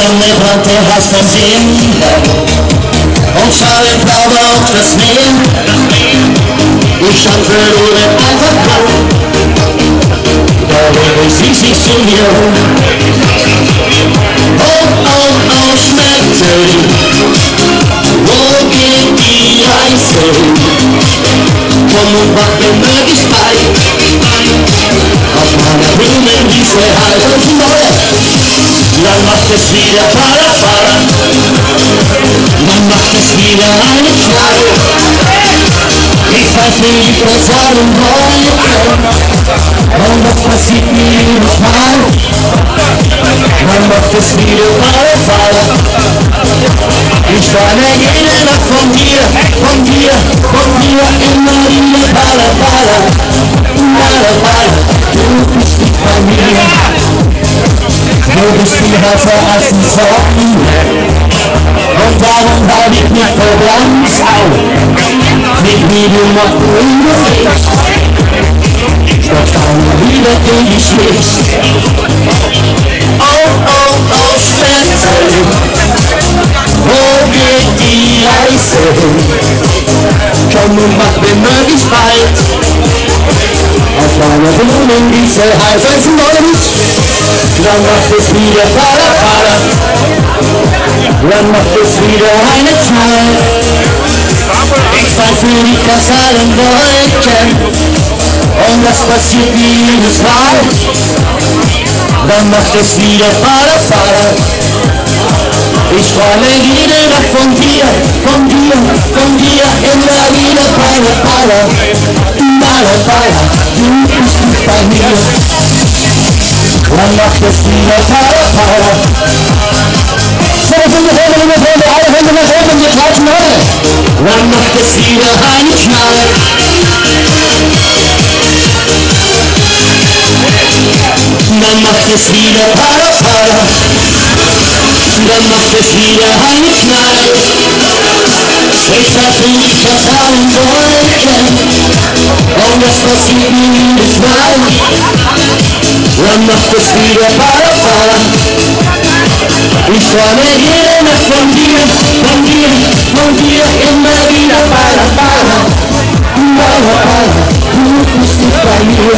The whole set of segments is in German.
Brannte heiß vom Sehen und schau im Blauer auf das Meer. Ich stand verloren einfach so, da rührte sie sich zu mir. Oh, oh, oh, schmeckte wo geht die Reise hin? Komm und mach mir möglichst bei, dann macht es wieder Fahrer, Fahrer. Dann macht es wieder eine Knall. Ich pfeife die Fassaden Wolken. Und das passiert mir jedes Mal. Dann macht es wieder Fahrer, Fahrer. Ich träume jede Nacht von dir, von dir, von dir, immer wieder Baller, Baller, Baller, Baller. Du bist nicht bei mir. Du bist die Herze als ein Sorgen Und darum hab ich mich vor ganz auf Mit wie du noch grün bist Doch dann wieder in die schlägst Oh, oh, oh, Schmetzel Wo geht die Reise hin? Komm und mach mir möglichst bald Auf deiner Blumenwiese heiß als Mond dann macht es wieder Fahrer, Fahrer. Dann macht es wieder eine Knall. Fall für die kassalen Wolken und das passiert jedes Mal. Dann macht es wieder Fahrer, Fahrer. Ich träume jede Nacht von dir, von dir, von dir, immer wieder Fahrer, Fahrer. Fahrer, Fahrer, nicht bei mir. Dann macht es wieder Power, Power. So, das sind die Freunde, liebe Freunde, alle Hände nach oben, wir klatschen alle. Dann macht es wieder einen Knall. Dann macht es wieder Power, Power. Dann macht es wieder einen Knall. Ich verfüge mich aus mir jedes Mal. Dann macht es wieder Para, Para. Ich träume jede Nacht von dir, von dir, von dir, immer wieder Para, Para. Para, Para, du bist nicht bei mir.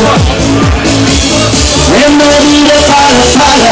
Immer wieder Para, Para. Para,